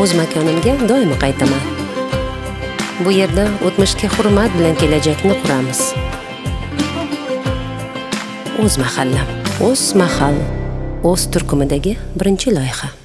o'z makonimga doimo qaytaman. Bu yerda o'tmishga hurmat bilan kelajakni quramiz. O'z mahallam o'z mahal o'z turkumidagi birinchi loyiha.